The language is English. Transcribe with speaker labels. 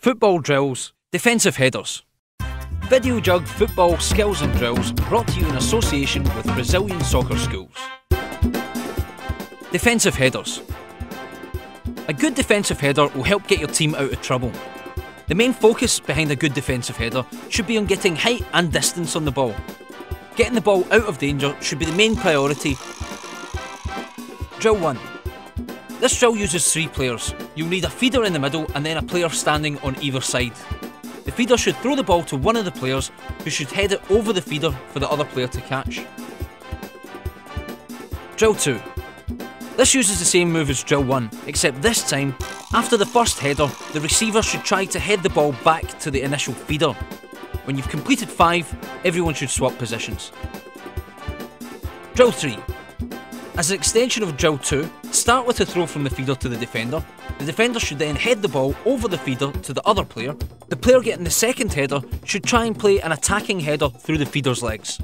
Speaker 1: Football drills, defensive headers. VideoJug football skills and drills brought to you in association with Brazilian soccer schools. Defensive headers. A good defensive header will help get your team out of trouble. The main focus behind a good defensive header should be on getting height and distance on the ball. Getting the ball out of danger should be the main priority. Drill 1. This drill uses three players. You'll need a feeder in the middle and then a player standing on either side. The feeder should throw the ball to one of the players who should head it over the feeder for the other player to catch. Drill 2. This uses the same move as drill 1, except this time, after the first header, the receiver should try to head the ball back to the initial feeder. When you've completed 5, everyone should swap positions. Drill 3. As an extension of drill 2, start with a throw from the feeder to the defender. The defender should then head the ball over the feeder to the other player. The player getting the second header should try and play an attacking header through the feeder's legs.